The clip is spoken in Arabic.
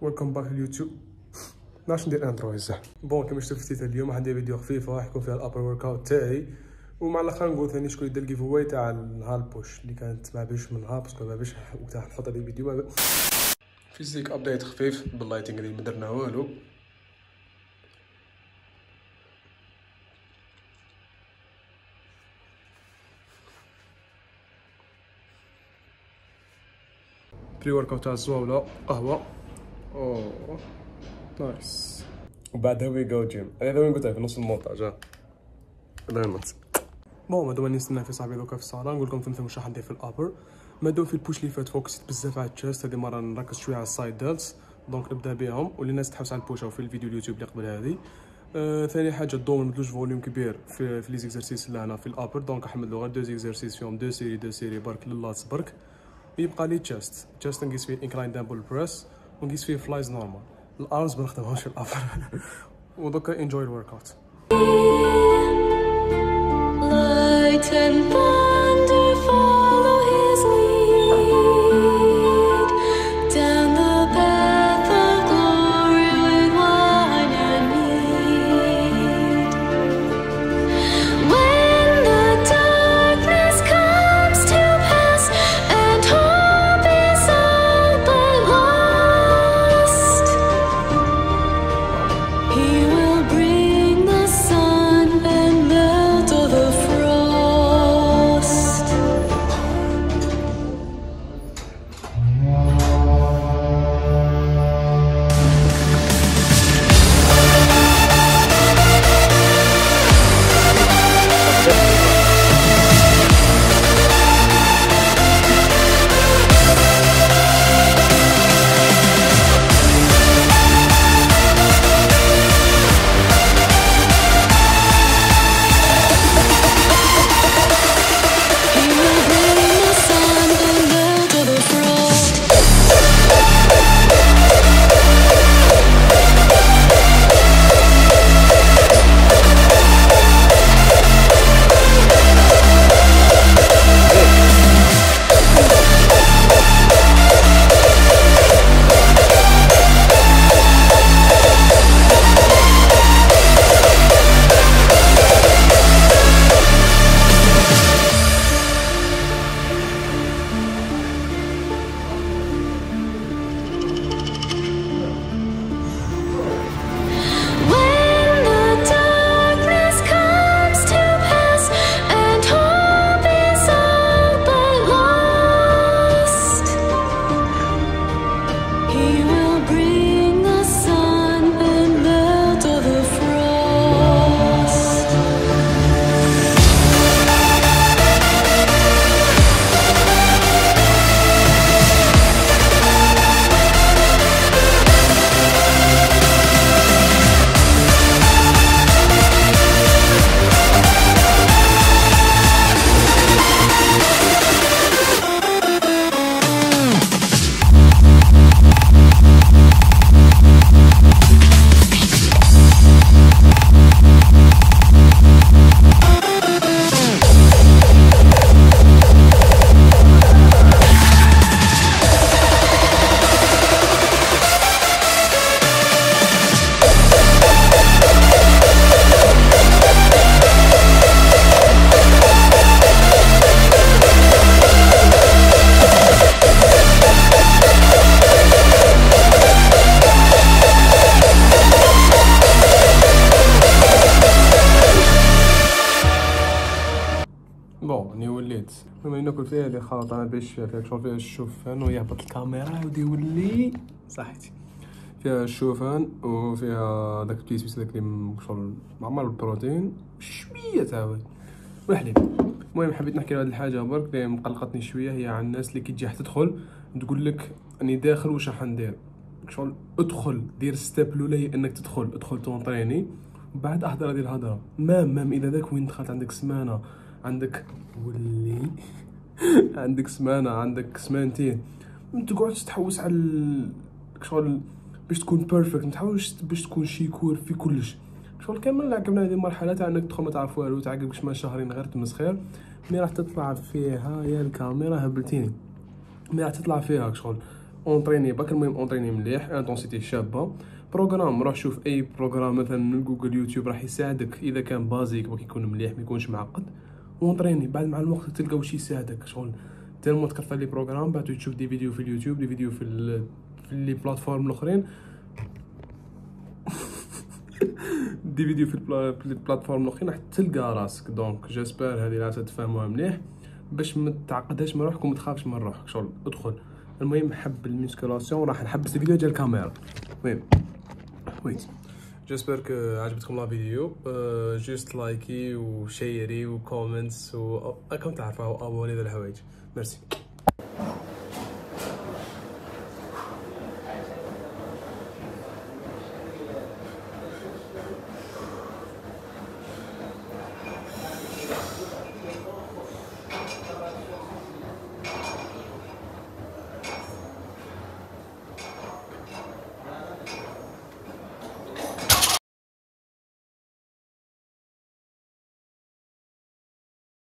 Welcome back ال YouTube ماش ندير intro هزه bon كما شفتي اليوم راح ندير فيديو خفيفه يكون فيها ال upper workout تاعي ومع الآخر نقول ثاني شكون يدير ال giveaway تاع نهار ال push اللي كانت ما بيش من نهار parce que ما بيش وقتها نحط هذا الفيديو physique update خفيف بال lighting اللي ما درنا والو pre workout تاع الزواوله قهوه oh nice وبعدها we go gym هذا وين قلت في نص المونتاج ها هذا المونتاج bon مادام نستنى في صاحبي دوكا في الصاله نقول لكم فهمت واش راح ندير في ال upper مادام في ال push اللي فات focusيت بزاف على ال chest هذه مره نركز شوية على ال side delts donc نبدا بهم واللي الناس تحوس على ال push أو في الفيديو اليوتيوب اللي قبل هذه آه، ثاني حاجة الضوء ما نبدلوش volume كبير في في les exercices اللي هنا في ال upper donc نحمد له غير deux exercices فيهم deux séries deux séries برك لل lats برك ويبقى لي chest chest نقيس فيه incline dumbbell press ونقيس فيه flys normal ال arms ما نخدمهمش في ال upper ودوكا enjoy ال workout Light and راني وليت بما ناكل فيها اللي خاط أنا باش فيها شغل فيها الشوفان ويهبط الكاميرا ودي يولي صحيتي فيها الشوفان وفيها داك البيس داك اللي شغل معمر بالبروتين شوية تعاود والحليب المهم حبيت نحكي على هذه الحاجة برك اللي مقلقتني شوية هي على الناس اللي كي تجي تدخل تقول لك اني داخل واش راح ندير شغل ادخل دير ستيب الاولى انك تدخل ادخل تونطريني وبعد احضر هذه الهضره مام مام اذا ذاك وين دخلت عندك سمانه عندك ولي عندك سمانة عندك سمانتين. ما تقعدش تحوس على شغل باش تكون بيرفكت ما باش تكون شيكور في كلش. شغل كامل عقبنا هذه المرحلة تاع إنك تدخل ما تعرف والو تعقب ما شهرين غير تمسخير. مي راح تطلع فيها يا الكاميرا هبلتيني. مي راح تطلع فيها شغل. اونطريني باك المهم اونطريني مليح انتونسيتي شابة. programme روح شوف أي programme مثلا من Google YouTube راح يساعدك. إذا كان basique باغي يكون مليح ما يكونش معقد. entraîner بعد مع الوقت تلقى واش يساعدك. شغل tellement تكثر les programmes بعد تشوف des vidéos في ال YouTube des vidéos في ال... في les plateformes الأخرين. des vidéos في البلا- في ال plateformes الأخرين راح تلقى راسك. donc j'espère هذه لازم تفهموها مليح. باش ما تعقدهاش من روحك وما تخافش من روحك. شغل ادخل. المهم حب الميسكولاسيون راح نحبس الفيديو ديال الكاميرا. المهم ويت جيسبر عجبتكم لا فيديو جوست لايكي وشيري وكومنتس و راكم تعرفوا ابوني ذا الحوايج ميرسي